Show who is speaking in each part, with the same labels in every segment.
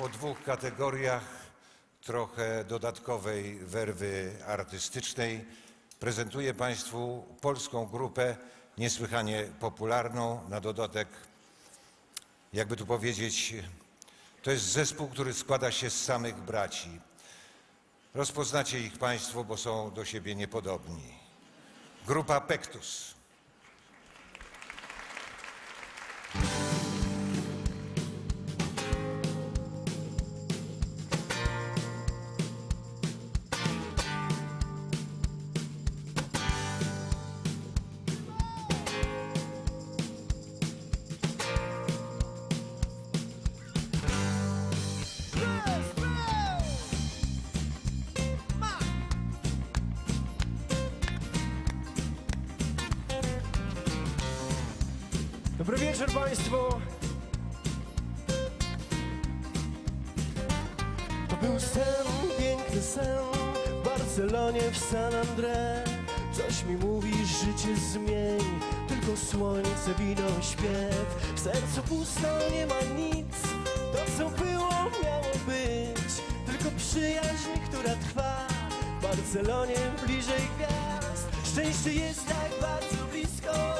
Speaker 1: po dwóch kategoriach trochę dodatkowej werwy artystycznej prezentuję Państwu polską grupę niesłychanie popularną. Na dodatek, jakby tu powiedzieć, to jest zespół, który składa się z samych braci. Rozpoznacie ich Państwo, bo są do siebie niepodobni. Grupa Pektus.
Speaker 2: Dobry wieczór Państwu. To był sen, piękny sen w Barcelonie, w San André. Coś mi mówi, życie zmień, tylko słońce, wino, śpiew. W sercu pusto, nie ma nic, to co było, miało być. Tylko przyjaźń, która trwa w Barcelonie, bliżej gwiazd. Szczęście jest tak bardzo blisko,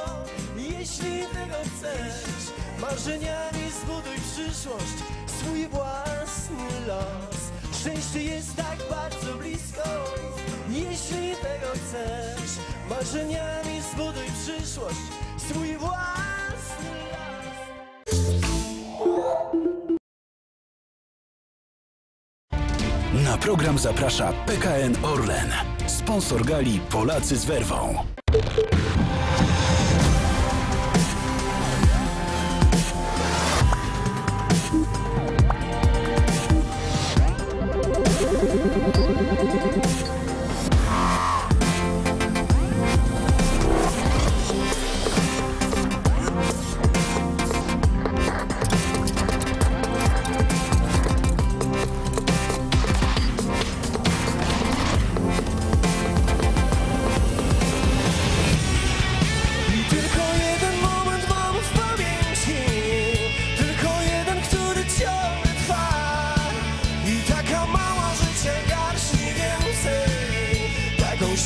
Speaker 2: jeśli tego chcesz. Marzeniami zbuduj przyszłość, swój własny los. Szczęście jest tak bardzo blisko, jeśli tego chcesz. Marzeniami zbuduj przyszłość, swój własny los.
Speaker 3: Na program zaprasza PKN Orlen. Sponsor gali Polacy z werwą.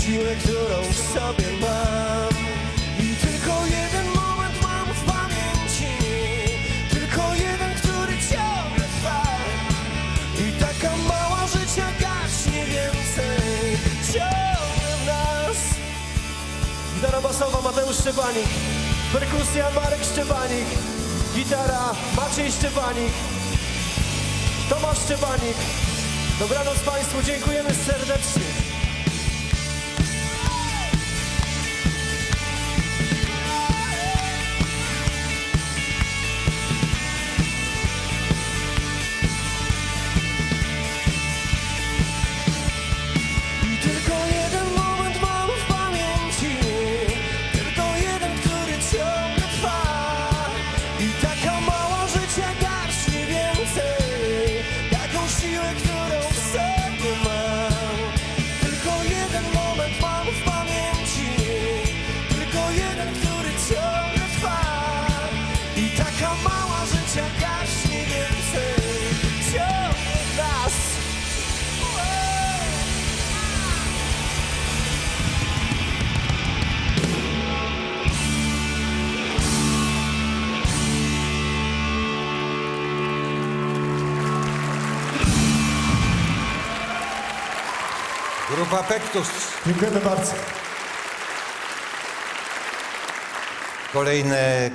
Speaker 2: Siłę, którą w sobie mam. I tylko jeden moment mam w pamięci. Tylko jeden, który ciągle trwa. I taka mała życia garści więcej. Ciągle w nas. Gitara basowa Mateusz Szczepanik, perkusja Marek Szczepanik, gitara Maciej Szczepanik, Tomasz Szczepanik. Dobranoc Państwu, dziękujemy serdecznie. I taka mała życia garść nie więcej Ciągle w nas
Speaker 1: Grupa Pektus.
Speaker 2: Dziękujemy bardzo.
Speaker 1: Kolejne